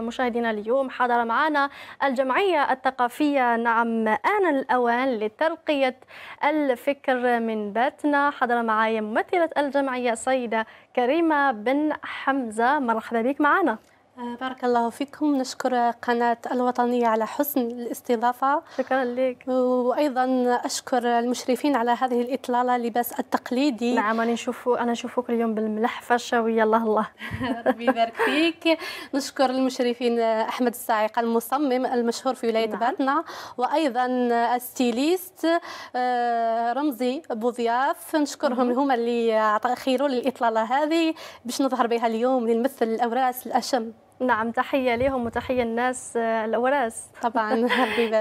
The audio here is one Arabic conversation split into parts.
مشاهدينا اليوم حضر معنا الجمعية الثقافية نعم آن الأوان لترقية الفكر من باتنا. حضر معي ممثلة الجمعية السيدة كريمة بن حمزة. مرحبا بك معنا. بارك الله فيكم. نشكر قناة الوطنية على حسن الاستضافة. شكرا لك. وأيضا أشكر المشرفين على هذه الإطلالة لباس التقليدي. نعم أنا نشوف أنا نشوفك اليوم بالملحفة ويا الله الله. ربي يبارك فيك. نشكر المشرفين أحمد الساعق المصمم المشهور في ولاية نعم. باتنا وأيضا الستيليست آه، رمزي بوضياف. نشكرهم هما اللي خيروا لي الإطلالة هذه. باش نظهر بها اليوم لنمثل الأوراس الأشم. نعم تحية لهم وتحية الناس آه، الأوراس. طبعا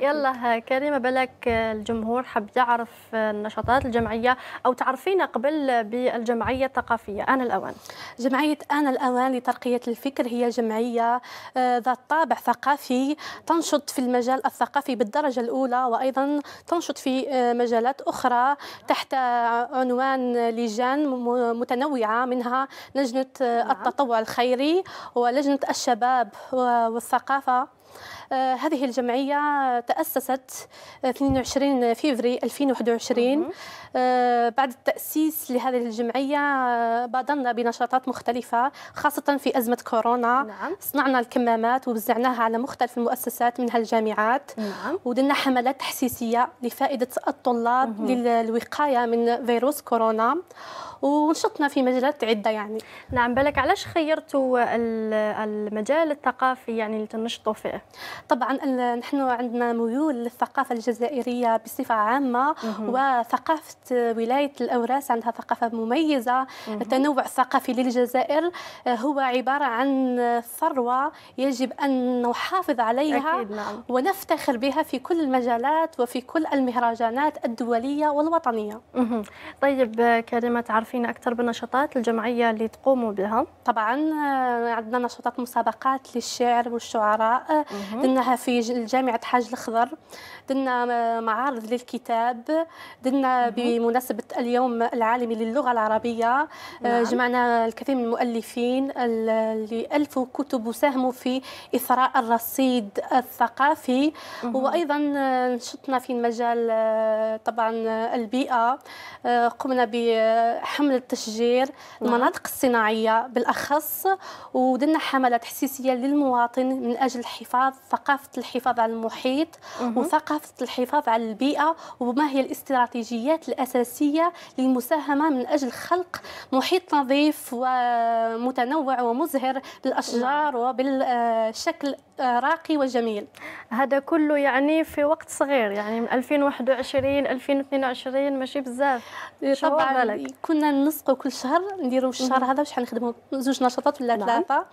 يلا كريمة بالك الجمهور حب يعرف النشاطات الجمعية أو تعرفينا قبل بالجمعية الثقافية. آن الأوان. جمعية آن الأوان لترقية الفكر هي جمعية آه، ذات طابع ثقافي تنشط في المجال الثقافي بالدرجة الأولى وأيضا تنشط في آه، مجالات أخرى تحت عنوان لجان متنوعة منها لجنة نعم. التطوع الخيري ولجنة الشباب. الشباب والثقافة. آه، هذه الجمعية تأسست 22 فيفري 2021 آه، بعد التأسيس لهذه الجمعية آه، بادرنا بنشاطات مختلفة خاصة في أزمة كورونا. نعم. صنعنا الكمامات ووزعناها على مختلف المؤسسات منها الجامعات نعم. ودنا حملات تحسيسية لفائدة الطلاب للوقاية من فيروس كورونا. ونشطنا في مجالات عدة يعني. نعم بالك علاش خيرتوا المجال الثقافي يعني اللي تنشطوا فيه؟ طبعا نحن عندنا ميول للثقافة الجزائرية بصفة عامة وثقافة ولاية الأوراس عندها ثقافة مميزة. التنوع الثقافي للجزائر هو عبارة عن ثروة يجب أن نحافظ عليها أكيد نعم. ونفتخر بها في كل المجالات وفي كل المهرجانات الدولية والوطنية. طيب كلمه تعرف تعرفين أكثر بالنشاطات الجمعية اللي تقوموا بها. طبعا آه، عندنا نشاطات مسابقات للشعر والشعراء. درناها في جامعة حاج الخضر درنا معارض للكتاب. درنا بمناسبة اليوم العالمي للغة العربية آه، نعم. جمعنا الكثير من المؤلفين اللي ألفوا كتب وساهموا في إثراء الرصيد الثقافي. وأيضا نشطنا في مجال آه، طبعا البيئة. قمنا بحمل حملة تشجير نعم. المناطق الصناعية بالأخص ودنا حملة تحسيسية للمواطن من أجل الحفاظ ثقافة الحفاظ على المحيط وثقافة الحفاظ على البيئة وما هي الاستراتيجيات الأساسية للمساهمة من أجل خلق محيط نظيف ومتنوع ومزهر للأشجار نعم. وبالشكل راقي وجميل. هذا كله يعني في وقت صغير يعني من 2021 2022 ماشي بزاف. طبعا كنا ننسقوا كل شهر نديروا الشهر هذا واش حنخدموا زوج نشاطات ولا نعم. ثلاثة.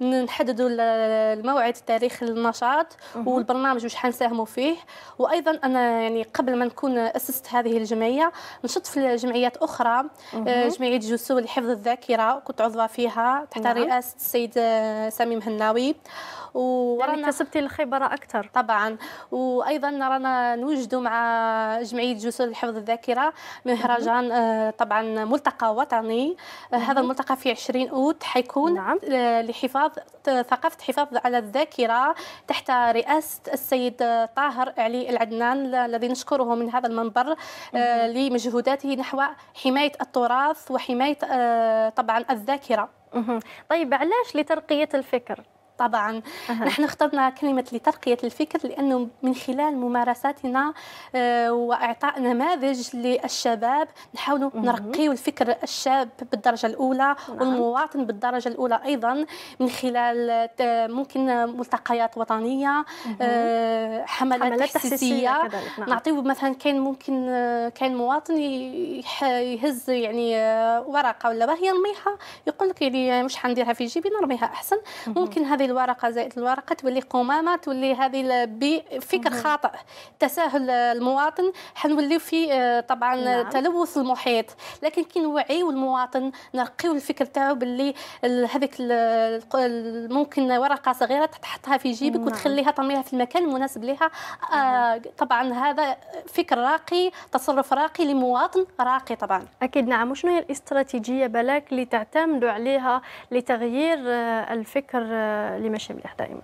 نحددوا الموعد تاريخ النشاط والبرنامج واش حنساهموا فيه. وأيضا أنا يعني قبل ما نكون أسست هذه الجمعية نشط في جمعيات أخرى جمعية جوسو لحفظ الذاكرة كنت عضوة فيها تحت نعم. رئاسة السيد سامي مهناوي ورانا يعني كسبتي الخبرة أكثر. طبعا. وأيضا رانا نوجدوا مع جمعية جسور لحفظ الذاكرة مهرجان آه، طبعا ملتقى وطني. آه، هذا الملتقى في 20 أوت حيكون نعم. آه، لحفاظ ثقافة حفاظ على الذاكرة تحت رئاسة السيد طاهر علي العدنان الذي نشكره من هذا المنبر لمجهوداته نحو حماية التراث وحماية طبعا الذاكرة. طيب علاش لترقية الفكر؟ طبعا أه. نحن اخترنا كلمة لترقية الفكر لأنه من خلال ممارساتنا آه، وإعطاء نماذج للشباب نحاول نرقي الفكر الشاب بالدرجة الأولى نعم. والمواطن بالدرجة الأولى أيضا من خلال ممكن ملتقيات وطنية آه، حملات, حملات تحسيسية نعم. نعطيه مثلا كان ممكن آه، كان مواطن يهز يعني ورقة ولا وهي نرميها يقول لك يعني مش حنديرها في جيبي نرميها أحسن ممكن هذه هذه الورقة زائد الورقة تولي قمامة تولي هذه بفكر خاطئ تساهل المواطن. حنوليو في آه، طبعا نعم. تلوث المحيط. لكن كي نوعيو المواطن نرقيو الفكر تاعو باللي هذيك ممكن ورقة صغيرة تحطها في جيبك نعم. وتخليها ترميها في المكان المناسب لها. آه طبعا هذا فكر راقي تصرف راقي لمواطن راقي طبعا. أكيد نعم. وشنو هي الاستراتيجية بلاك اللي تعتمدوا عليها لتغيير آه، الفكر اللي ماشي مليح دائما.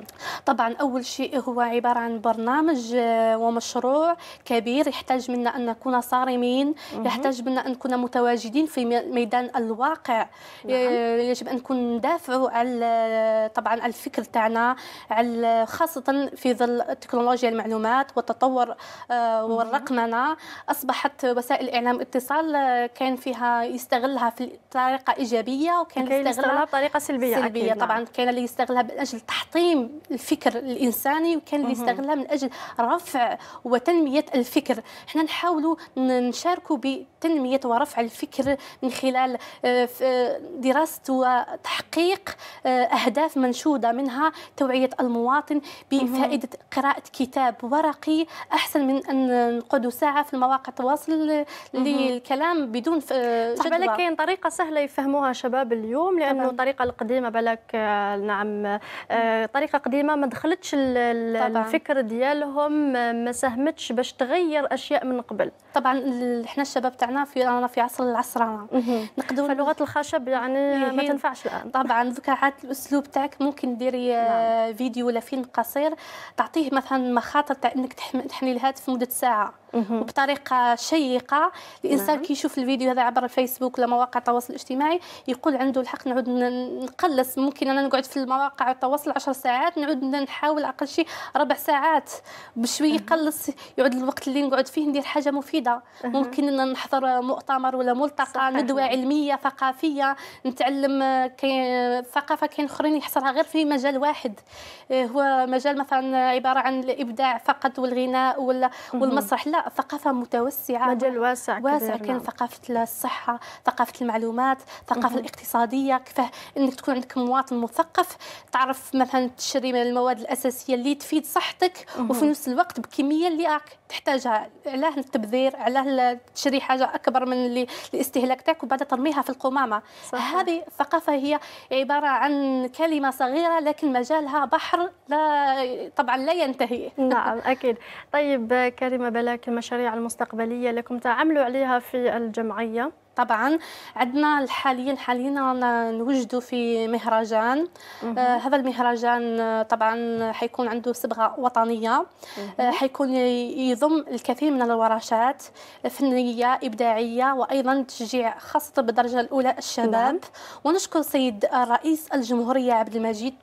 طبعا أول شيء هو عبارة عن برنامج آه، ومشروع كبير يحتاج منا أن نكون صارمين يحتاج منا أن نكون متواجدين في ميدان الواقع. نعم. يجب أن نكون ندافعوا على طبعا الفكر تاعنا على خاصة في ظل تكنولوجيا المعلومات والتطور والرقمنه أصبحت وسائل الاعلام الاتصال كان فيها يستغلها في طريقة إيجابية وكان يستغلها بطريقة سلبية سلبية. أكيد طبعا نعم. كان اللي يستغلها أجل تحطيم الفكر الإنساني وكان اللي يستغلها من أجل رفع وتنمية الفكر. إحنا نحاولوا نشاركوا بتنمية ورفع الفكر من خلال آه، آه، دراسة وتحقيق آه، أهداف منشودة منها توعية المواطن بفائدة قراءة كتاب ورقي. أحسن من أن نقعدوا ساعة في المواقع التواصل للكلام بدون جدوى. كاين طريقة سهلة يفهموها شباب اليوم لأنه الطريقة القديمة بالك نعم طريقة قديمة ما دخلتش الفكر ديالهم ما ساهمتش باش تغير أشياء من قبل. طبعا إحنا الشباب تاعنا في أنا في عصر العصر نقدروا فلغه الخشب يعني ما تنفعش الآن. طبعا ذكاء الأسلوب تاعك ممكن ديري نعم. فيديو ولا فيلم قصير تعطيه مثلا مخاطر تاع إنك تحمل الهاتف مدة ساعة. وبطريقة شيقة الإنسان نعم. كي يشوف الفيديو هذا عبر الفيسبوك ولا مواقع التواصل الاجتماعي يقول عنده الحق نعود نقلص. ممكن أنا نقعد في المواقع التواصل 10 ساعات نعود نحاول أقل شيء ربع ساعات. بشوي يقلص يعود الوقت اللي نقعد فيه ندير حاجة مفيدة. ممكن نحضر مؤتمر ولا ملتقى ندوة علمية ثقافية نتعلم كاين ثقافة كاين آخرين يحصرها غير في مجال واحد. هو مجال مثلا عبارة عن الإبداع فقط والغناء ولا والمسرح. لا ثقافة متوسعة. مجال واسع واسع. كاين نعم. ثقافة الصحة ثقافة المعلومات الثقافه الاقتصادية. كيفاه إنك تكون عندك مواطن مثقف تعرف مثلا تشري من المواد الأساسية اللي تفيد صحتك وفي نفس الوقت بكمية اللي تحتاجها. علاه التبذير علاه تشري حاجة أكبر من اللي الاستهلاك تاعك وبعد ترميها في القمامة. صحيح. هذه الثقافه هي عبارة عن كلمة صغيرة لكن مجالها بحر لا طبعا لا ينتهي. نعم أكيد. طيب كريمة بلاك المشاريع المستقبلية لكم تعملوا عليها في الجمعية. طبعا عندنا حاليا حاليا نوجدوا في مهرجان. آه هذا المهرجان آه، طبعا حيكون عنده صبغة وطنية. آه حيكون يضم الكثير من الورشات فنية إبداعية وأيضا تشجيع خاصة بالدرجة الأولى الشباب. نعم. ونشكر سيد الرئيس الجمهورية عبد المجيد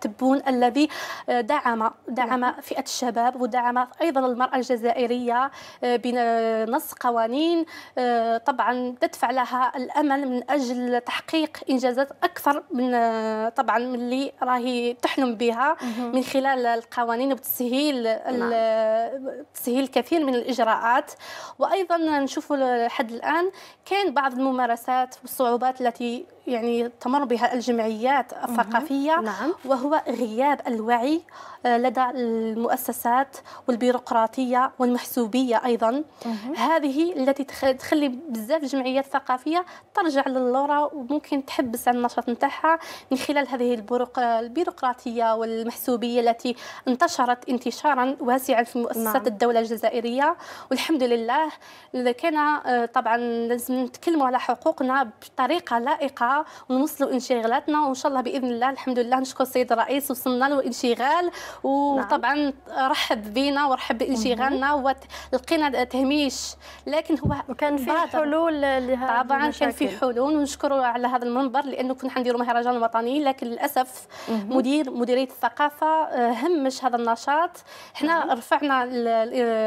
تبون الذي آه، دعم دعم. فئة الشباب ودعم أيضا المرأة الجزائرية آه، بنص قوانين آه، طبعا تدفع لها الأمل من أجل تحقيق إنجازات أكثر من طبعا من اللي راهي تحلم بها من خلال القوانين وتسهيل نعم. تسهيل كثير من الإجراءات وأيضا نشوف لحد الآن كان بعض الممارسات والصعوبات التي يعني تمر بها الجمعيات الثقافية نعم. وهو غياب الوعي آه، لدى المؤسسات والبيروقراطية والمحسوبية أيضا هذه التي تخلي بزاف الجمعيات الثقافية ترجع للورا وممكن تحبس عن النشاط نتاعها من خلال هذه البيروقراطية والمحسوبية التي انتشرت انتشارا واسعا في مؤسسات نعم. الدولة الجزائرية والحمد لله كان آه، طبعا لازم نتكلموا على حقوقنا بطريقة لائقة ونوصلوا انشغالاتنا وإن شاء الله بإذن الله الحمد لله نشكر السيد الرئيس وصلنا له انشغال. وطبعا نعم. رحب بينا ورحب بانشغالنا ولقينا تهميش لكن هو وكان في حلول لهذا طبعا كان في حلول ونشكره على هذا المنبر لأنه كنا حنديروا مهرجان وطني لكن للأسف مدير مديرية الثقافة آه، همش هذا النشاط. إحنا رفعنا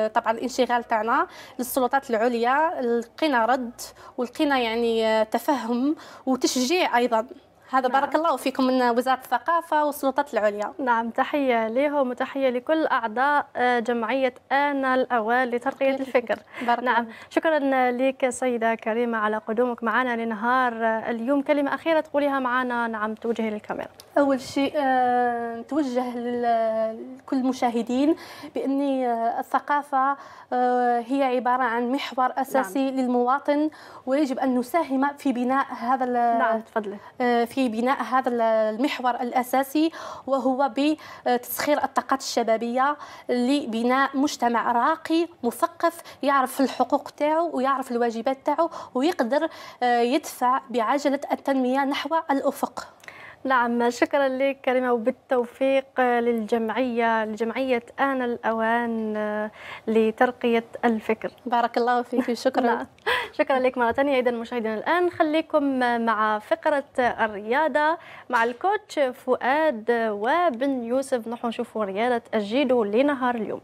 طبعا الانشغال تاعنا للسلطات العليا لقينا رد ولقينا يعني آه، تفهم وتشجيع أيضا. هذا نعم. بارك الله فيكم من وزارة الثقافة والسلطات العليا. نعم تحية لهم وتحية لكل أعضاء آه، جمعية آنا الأوان لترقية الفكر. بارك نعم الله. شكرا لك سيدة كريمة على قدومك معنا لنهار آه، اليوم. كلمة أخيرة تقوليها معنا. نعم توجهي للكاميرا. أول شيء آه، نتوجه لكل المشاهدين بأن الثقافة هي عبارة عن محور أساسي نعم. للمواطن ويجب أن نساهم في بناء هذا نعم تفضلي. في بناء هذا المحور الأساسي وهو بتسخير الطاقات الشبابية لبناء مجتمع راقي مثقف يعرف الحقوق تاعو ويعرف الواجبات تاعو ويقدر آه، يدفع بعجلة التنمية نحو الأفق. نعم شكرا لك كريمة وبالتوفيق للجمعية لجمعية آن الأوان لترقية الفكر. بارك الله فيك شكرا. نعم. شكرا لك مرة ثانية إذا مشاهدينا الآن. خليكم مع فقرة الرياضة مع الكوتش فؤاد وبن يوسف. نحن نشوفوا رياضة الجيدو لنهار اليوم.